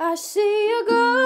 I see you go.